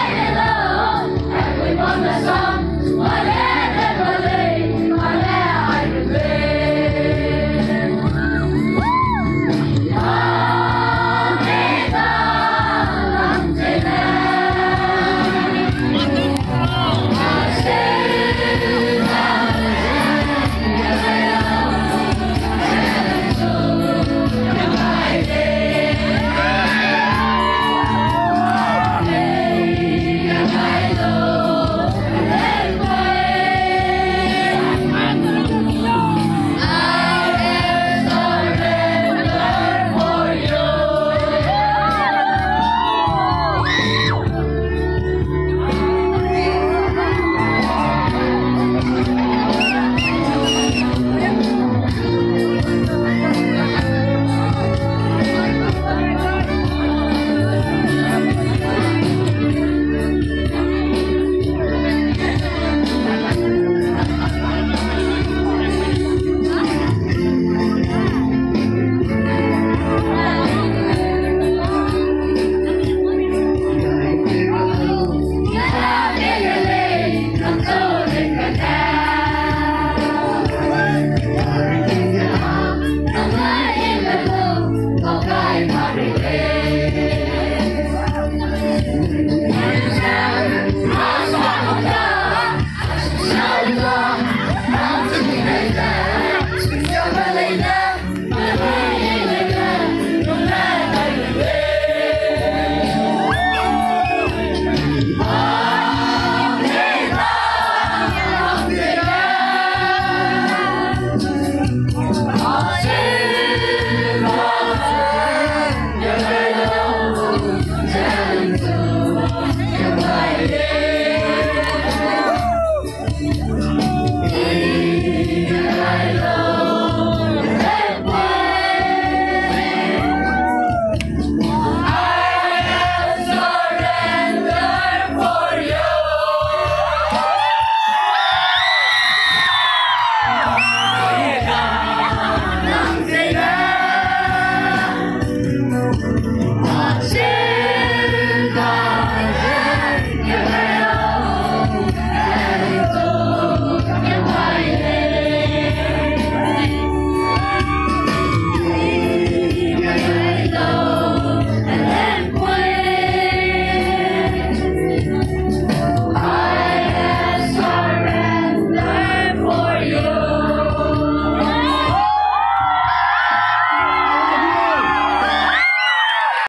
Hallelujah!